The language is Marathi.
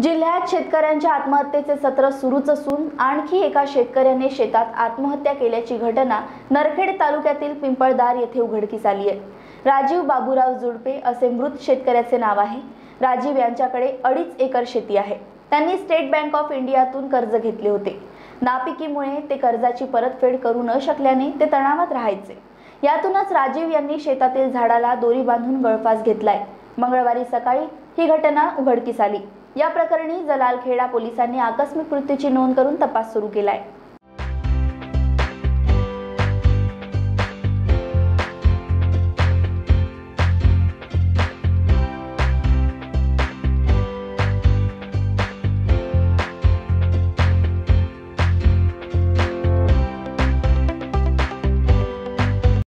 जिल्ह्यात शेतकऱ्यांच्या आत्महत्येचे सत्र सुरूच असून आणखी एका शेतकऱ्याने शेतात आत्महत्या केल्याची घटना नरखेड तालुक्यातील पिंपळदार येथे उघडकीस आली आहे. राजीव बाबूराव जुडपे असे मृत शेतकऱ्याचे नाव आहे. राजीव यांच्याकडे अडीच एकर शेती आहे. त्यांनी स्टेट बँक ऑफ इंडियातून कर्ज घेतले होते. नापिकीमुळे ते कर्जाची परतफेड करू न शकल्याने ते तणावात राहायचे. यातूनच राजीव यांनी शेतातील झाडाला दोरी बांधून गळफास घेतलाय. मंगळवारी सकाळी ही घटना उघडकीस आली. या प्रकरणी जलालखेडा पोलिसांनी आकस्मिक मृत्यूची नोंद करून तपास सुरू केलाय.